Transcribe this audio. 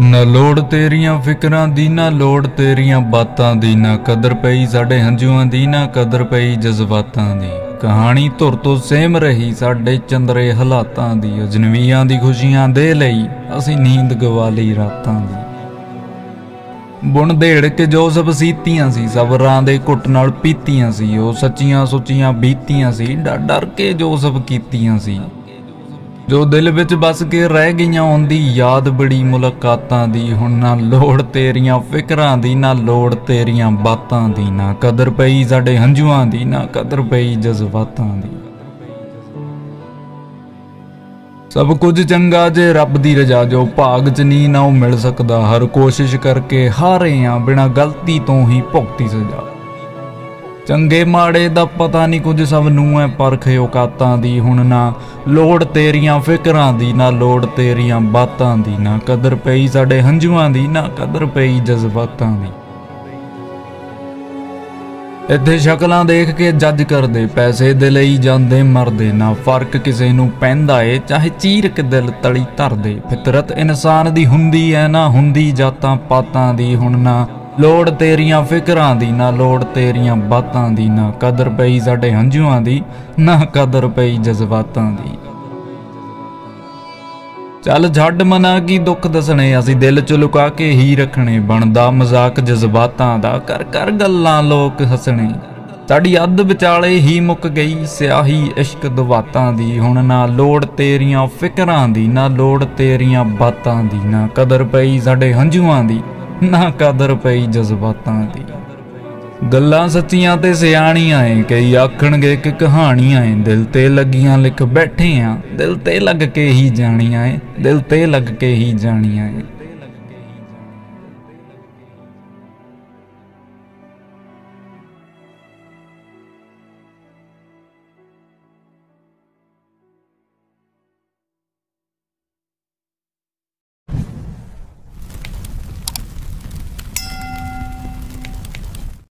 ਨਾ ਲੋੜ ਤੇਰੀਆਂ ਫਿਕਰਾਂ ਦੀ, ਨਾ ਲੋੜ ਤੇਰੀਆਂ ਬਾਤਾਂ ਦੀ, ਨਾ ਕਦਰ ਪਈ ਸਾਡੇ ਹੰਝੂਆਂ ਦੀ, ਨਾ ਕਦਰ ਪਈ ਜਜ਼ਬਾਤਾਂ ਦੀ। ਕਹਾਣੀ ਧੁਰ ਤੋਂ ਸੇਮ ਰਹੀ ਸਾਡੇ ਚੰਦਰੇ ਹਾਲਾਤਾਂ ਦੀ ਅਜਨਵੀਆਂ ਦੀ ਖੁਸ਼ੀਆਂ ਦੇ ਲਈ ਅਸੀਂ ਨੀਂਦ ਗਵਾ ਲਈ ਰਾਤਾਂ ਦੀ। ਬੁਣ ਦੇੜ ਕੇ ਜੋ ਸਭ ਸੀਤੀਆਂ ਸੀ ਸਬਰਾਂ ਦੇ ਘੁੱਟ ਨਾਲ ਪੀਤੀਆਂ ਸੀ, ਉਹ ਸੱਚੀਆਂ ਸੁੱਚੀਆਂ ਬੀਤੀਆਂ ਸੀ ਡਰ ਡਰ ਕੇ ਜੋ ਸਭ ਕੀਤੀਆਂ ਸੀ। ਜੋ ਦਿਲ ਵਿੱਚ ਬਸ ਕੇ ਰਹਿ ਗਈਆਂ ਉਹਦੀ ਯਾਦ, ਬੜੀ ਮੁਲਾਕਾਤਾਂ ਦੀ। ਹੁਣ ਨਾ ਲੋੜ ਤੇਰੀਆਂ ਫਿਕਰਾਂ ਦੀ, ਨਾ ਲੋੜ ਤੇਰੀਆਂ ਬਾਤਾਂ ਦੀ, ਨਾ ਕਦਰ ਪਈ ਸਾਡੇ ਹੰਝੂਆਂ ਦੀ, ਨਾ ਕਦਰ ਪਈ ਜਜ਼ਬਾਤਾਂ ਦੀ। ਸਭ ਕੁਝ ਚੰਗਾ ਜੇ ਰੱਬ ਦੀ ਰਜ਼ਾ, ਜੋ ਭਾਗ ਚ ਨਹੀਂ ਨਾ ਉਹ ਮਿਲ ਸਕਦਾ। ਹਰ ਕੋਸ਼ਿਸ਼ ਕਰਕੇ ਹਾਰੇ ਆ ਬਿਨਾ ਗਲਤੀ ਤੋਂ ਹੀ ਭੁਗਤੀ ਸਜ਼ਾ। ਚੰਗੇ ਮਾੜੇ ਦਾ ਪਤਾ ਨਹੀਂ ਕੁਝ ਸਭ ਨੂੰ ਐ ਪਰਖ ਔਕਾਤਾਂ ਦੀ ਹੁਣ ਨਾ। ਲੋੜ ਤੇਰੀਆਂ ਫਿਕਰਾਂ ਦੀ ਨਾ, ਲੋੜ ਤੇਰੀਆਂ ਬਾਤਾਂ ਦੀ ਨਾ। ਕਦਰ ਪਈ ਸਾਡੇ ਹੰਝੂਆਂ ਦੀ ਨਾ, ਕਦਰ ਪਈ ਜਜ਼ਬਾਤਾਂ ਦੀ। ਇੱਥੇ ਸ਼ਕਲਾਂ ਦੇਖ ਕੇ ਜੱਜ ਕਰਦੇ, ਪੈਸੇ ਦੇ ਲਈ ਜਾਂਦੇ ਮਰਦੇ ਨਾ। ਫ਼ਰਕ ਕਿਸੇ ਨੂੰ ਪੈਂਦਾ ਏ, ਚਾਹੇ ਚੀਰ ਕੇ ਦਿਲ ਤਲੀ ਧਰਦੇ। ਫਿਤਰਤ ਇਨਸਾਨ ਦੀ ਹੁੰਦੀ ਐ ਨਾ, ਹੁੰਦੀ ਜਾਤਾਂ ਪਾਤਾਂ ਦੀ ਹੁਣ ਨਾ। ਲੋੜ ਤੇਰੀਆਂ ਫਿਕਰਾਂ ਦੀ ਨਾ, ਲੋੜ ਤੇਰੀਆਂ ਬਾਤਾਂ ਦੀ ਨਾ। ਕਦਰ ਪਈ ਸਾਡੇ ਹੰਝੂਆਂ ਦੀ, ਨਾ ਕਦਰ ਪਈ ਜਜ਼ਬਾਤਾਂ ਦੀ। ਚੱਲ ਛੱਡ ਮਨਾ ਕੀ ਦੁੱਖ ਦਸਣੇ, ਅਸੀਂ ਦਿਲ ਚ ਲੁਕਾ ਕੇ ਹੀ ਰੱਖਣੇ। ਬਣਦਾ ਮਜ਼ਾਕ ਜਜ਼ਬਾਤਾਂ ਦਾ, ਕਰ ਕਰ ਗੱਲਾਂ ਲੋਕ ਹੱਸਣੇ। ਸਾਡੀ ਅੱਧ ਵਿਚਾਲੇ ਹੀ ਮੁੱਕ ਗਈ, ਸਿਆਹੀ ਇਸ਼ਕ ਦਵਾਤਾਂ ਦੀ। ਹੁਣ ਨਾ ਲੋੜ ਤੇਰੀਆਂ ਫਿਕਰਾਂ ਦੀ, ਨਾ ਲੋੜ ਤੇਰੀਆਂ ਬਾਤਾਂ ਦੀ। ਨਾ ਕਦਰ ਪਈ ਸਾਡੇ ਹੰਝੂਆਂ ਦੀ ਨਾ ਕਦਰ ਪਈ ਜਜ਼ਬਾਤਾਂ ਦੀ। ਗੱਲਾਂ ਸੱਚੀਆਂ ਤੇ ਸਿਆਣੀਆਂ ਏ, ਕਈ ਆਖਣਗੇ ਕਿ ਕਹਾਣੀਆਂ ਏ। ਦਿਲ ਤੇ ਲੱਗੀਆਂ ਲਿਖ ਬੈਠੇ ਆ, ਦਿਲ ਤੇ ਲੱਗ ਕੇ ਹੀ ਜਾਣੀਆਂ ਏ, ਦਿਲ ਤੇ ਲੱਗ ਕੇ ਹੀ ਜਾਣੀਆਂ ਏ।